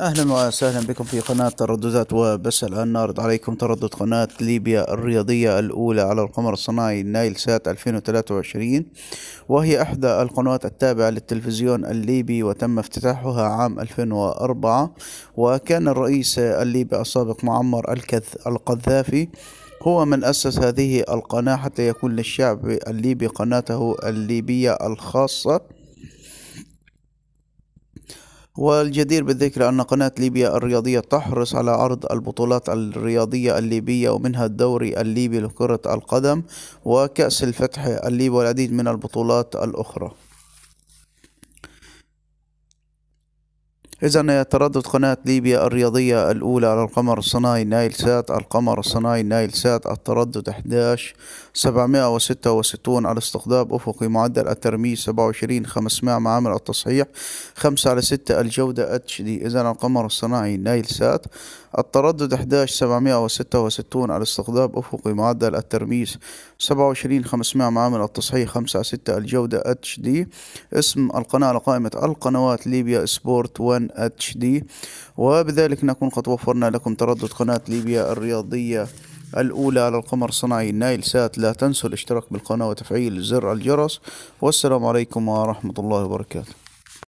أهلا وسهلا بكم في قناة ترددات وبس الآن نعرض عليكم تردد قناة ليبيا الرياضية الأولى على القمر الصناعي نايل سات 2023 وهي إحدى القنوات التابعة للتلفزيون الليبي وتم افتتاحها عام 2004 وكان الرئيس الليبي السابق معمر القذافي هو من أسس هذه القناة حتى يكون للشعب الليبي قناته الليبية الخاصة. والجدير بالذكر أن قناة ليبيا الرياضية تحرص على عرض البطولات الرياضية الليبية ومنها الدوري الليبي لكرة القدم وكأس الفتح الليبي والعديد من البطولات الأخرى. إذا تردد قناة ليبيا الرياضية الأولى على القمر الصناعي نايل سات القمر الصناعي نايل سات التردد 11 766 على استقطاب أفقي معدل الترميز 27 500 معامل التصحيح 5 على 6 الجودة HD. إذا القمر الصناعي نايل سات التردد 11 766 على استقطاب أفقي معدل الترميز 27 500 معامل التصحيح 5 على 6 الجودة HD. اسم القناة على قائمة القنوات Libya Sport 1 HD. وبذلك نكون قد وفرنا لكم تردد قناة ليبيا الرياضية الأولى على القمر الصناعي نايل سات. لا تنسوا الاشتراك بالقناة وتفعيل زر الجرس. والسلام عليكم ورحمة الله وبركاته.